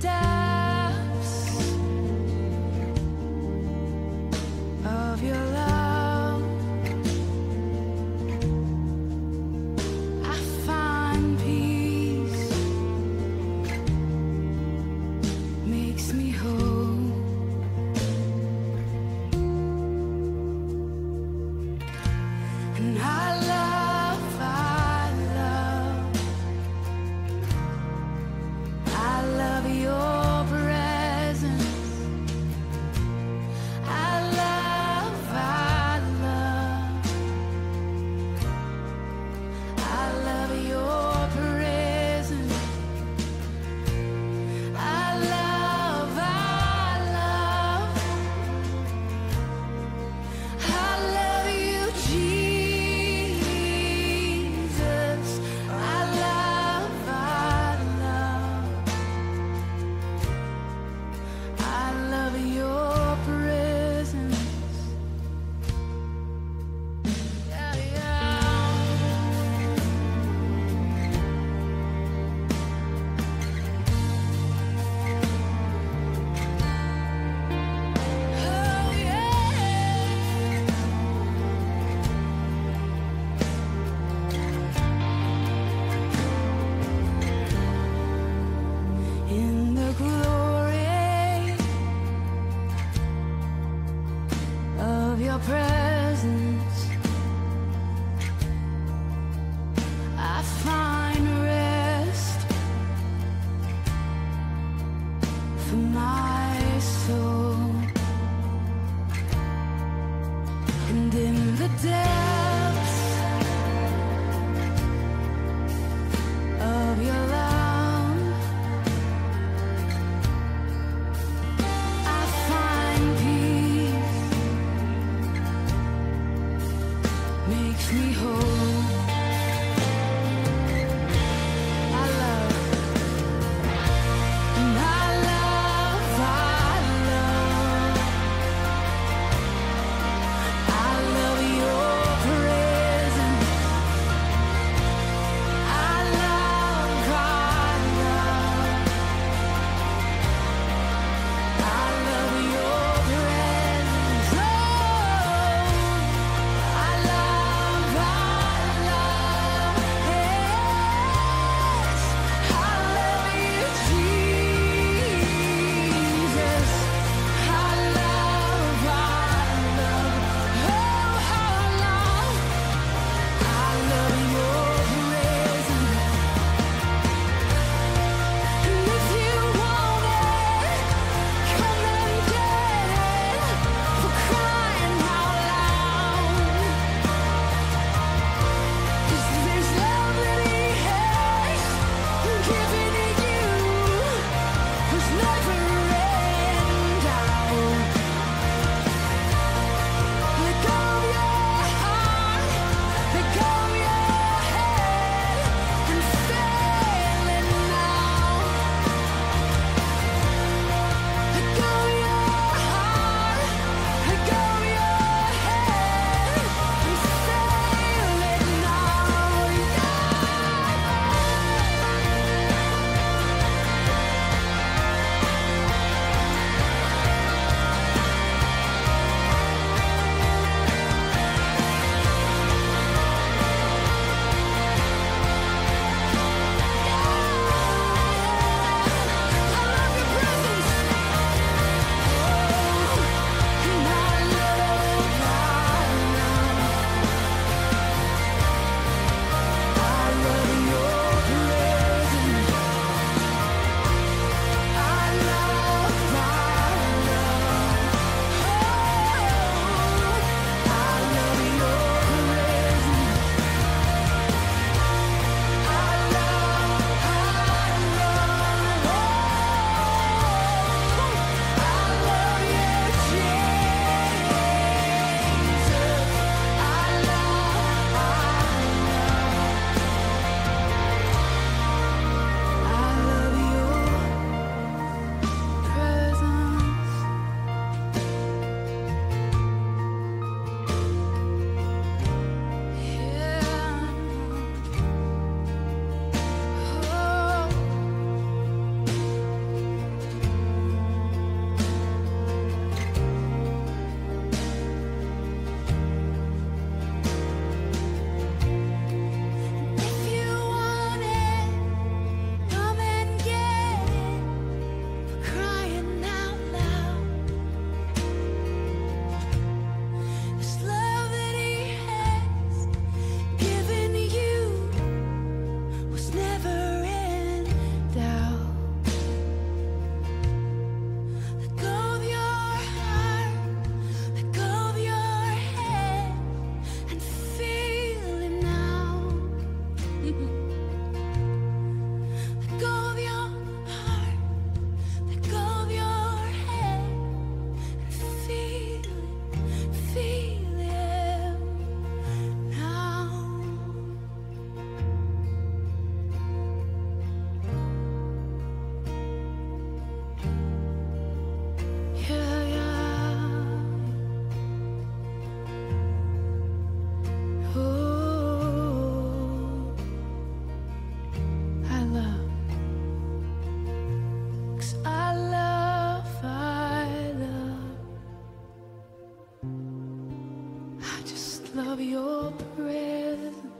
down. Love your presence.